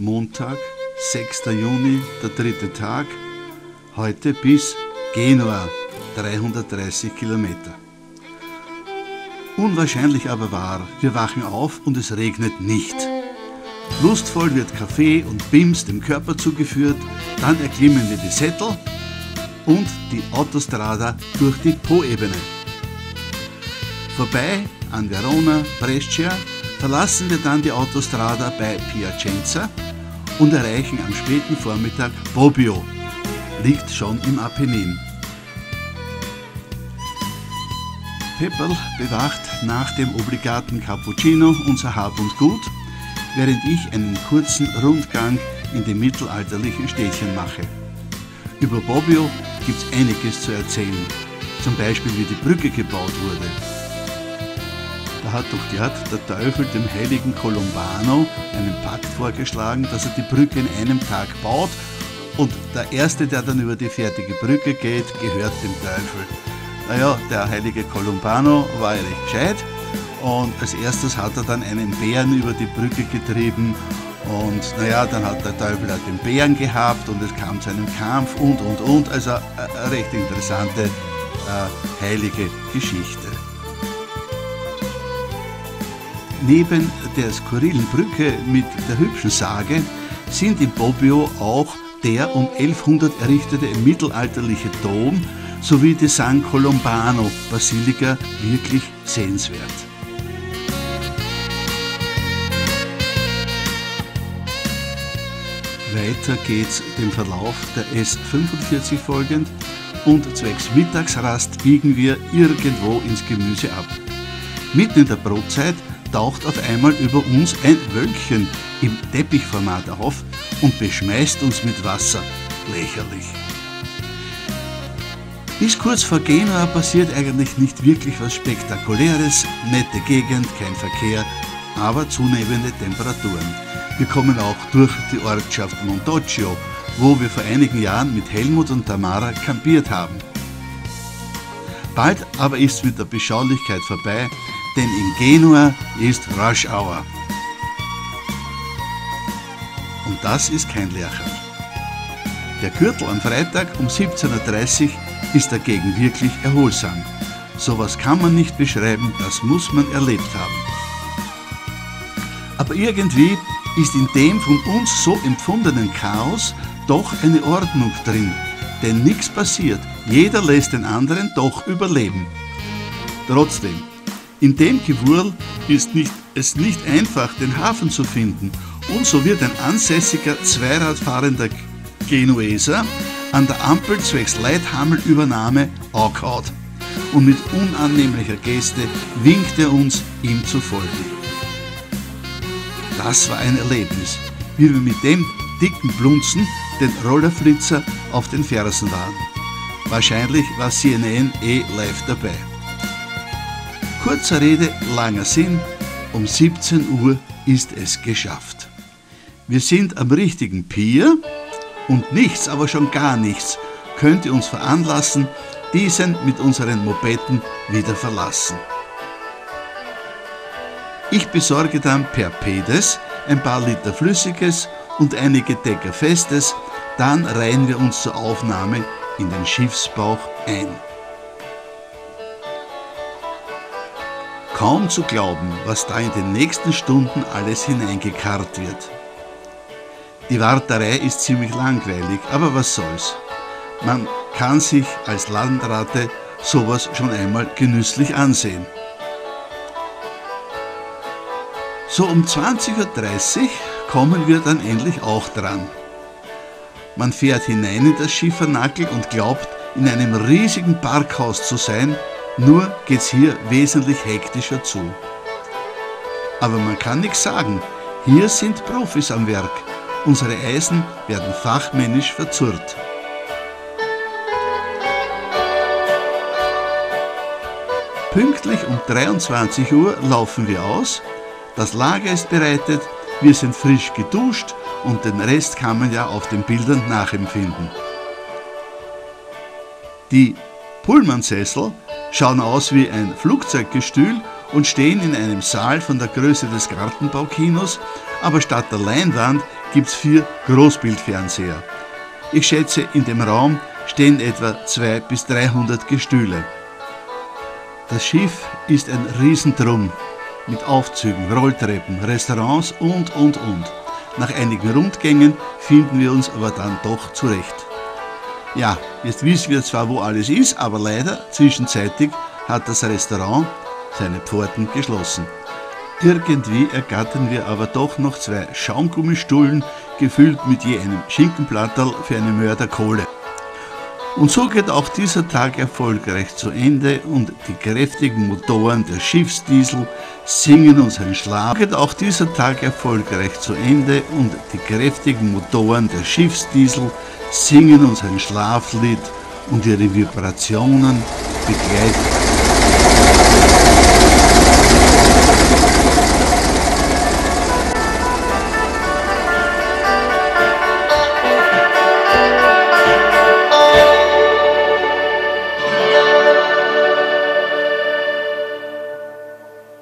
Montag, 6. Juni, der dritte Tag. Heute bis Genua, 330 Kilometer. Unwahrscheinlich aber wahr, wir wachen auf und es regnet nicht. Lustvoll wird Kaffee und Bims dem Körper zugeführt, dann erklimmen wir die Sättel und die Autostrada durch die Po-Ebene. Vorbei an Verona, Brescia verlassen wir dann die Autostrada bei Piacenza und erreichen am späten Vormittag Bobbio, liegt schon im Apennin. Pepperl bewacht nach dem obligaten Cappuccino unser Hab und Gut, während ich einen kurzen Rundgang in dem mittelalterlichen Städtchen mache. Über Bobbio gibt es einiges zu erzählen, zum Beispiel wie die Brücke gebaut wurde. Da hat doch gerade der Teufel dem heiligen Columbano einen Pakt vorgeschlagen, dass er die Brücke in einem Tag baut und der Erste, der dann über die fertige Brücke geht, gehört dem Teufel. Naja, der heilige Columbano war ja recht gescheit und als erstes hat er dann einen Bären über die Brücke getrieben und naja, dann hat der Teufel halt den Bären gehabt und es kam zu einem Kampf und und und. Also eine recht interessante äh, heilige Geschichte. Neben der skurrilen Brücke mit der hübschen Sage sind in Bobbio auch der um 1100 errichtete mittelalterliche Dom sowie die San Colombano Basilika wirklich sehenswert. Weiter geht's dem Verlauf der S45 folgend und zwecks Mittagsrast biegen wir irgendwo ins Gemüse ab. Mitten in der Brotzeit taucht auf einmal über uns ein Wölkchen im Teppichformat auf und beschmeißt uns mit Wasser. Lächerlich. Bis kurz vor Genua passiert eigentlich nicht wirklich was Spektakuläres, nette Gegend, kein Verkehr, aber zunehmende Temperaturen. Wir kommen auch durch die Ortschaft Montocchio, wo wir vor einigen Jahren mit Helmut und Tamara kampiert haben. Bald aber ist mit der Beschaulichkeit vorbei, denn in Genua ist Rush Hour. Und das ist kein Lärchen. Der Gürtel am Freitag um 17.30 Uhr ist dagegen wirklich erholsam. Sowas kann man nicht beschreiben, das muss man erlebt haben. Aber irgendwie ist in dem von uns so empfundenen Chaos doch eine Ordnung drin, denn nichts passiert, jeder lässt den anderen doch überleben. Trotzdem, in dem Gewurl ist nicht, es nicht einfach, den Hafen zu finden und so wird ein ansässiger Zweiradfahrender Genueser an der Ampel zwecks Leithammelübernahme angehaut und mit unannehmlicher Geste winkt er uns, ihm zu folgen. Das war ein Erlebnis, wie wir mit dem dicken Blunzen den Rollerflitzer auf den Fersen waren. Wahrscheinlich war CNN eh live dabei. Kurzer Rede, langer Sinn, um 17 Uhr ist es geschafft. Wir sind am richtigen Pier, und nichts, aber schon gar nichts könnte uns veranlassen, diesen mit unseren Mopeden wieder verlassen. Ich besorge dann per Pedes ein paar Liter Flüssiges und einige Decker Festes, dann reihen wir uns zur Aufnahme in den Schiffsbauch ein. Kaum zu glauben, was da in den nächsten Stunden alles hineingekarrt wird. Die Warterei ist ziemlich langweilig, aber was soll's. Man kann sich als Landrate sowas schon einmal genüsslich ansehen. So um 20.30 Uhr kommen wir dann endlich auch dran. Man fährt hinein in das Schiffernackel und glaubt, in einem riesigen Parkhaus zu sein, nur geht's hier wesentlich hektischer zu. Aber man kann nichts sagen, hier sind Profis am Werk Unsere Eisen werden fachmännisch verzurrt. Pünktlich um 23 Uhr laufen wir aus, das Lager ist bereitet, wir sind frisch geduscht und den Rest kann man ja auf den Bildern nachempfinden. Die Pullmansessel schauen aus wie ein Flugzeuggestühl und stehen in einem Saal von der Größe des Gartenbaukinos, aber statt der Leinwand gibt es vier Großbildfernseher. Ich schätze, in dem Raum stehen etwa 200 bis 300 Gestühle. Das Schiff ist ein Riesentrum mit Aufzügen, Rolltreppen, Restaurants und, und, und. Nach einigen Rundgängen finden wir uns aber dann doch zurecht. Ja, jetzt wissen wir zwar, wo alles ist, aber leider zwischenzeitig hat das Restaurant seine Pforten geschlossen. Irgendwie ergattern wir aber doch noch zwei Schaumgummistullen, gefüllt mit je einem Schinkenplatterl für eine Mörderkohle. Und so geht auch dieser Tag erfolgreich zu Ende und die kräftigen Motoren der Schiffsdiesel singen unseren Schlaf. So geht auch dieser Tag erfolgreich zu Ende und die kräftigen Motoren der Schiffsdiesel singen unseren Schlaflied und ihre Vibrationen begleiten.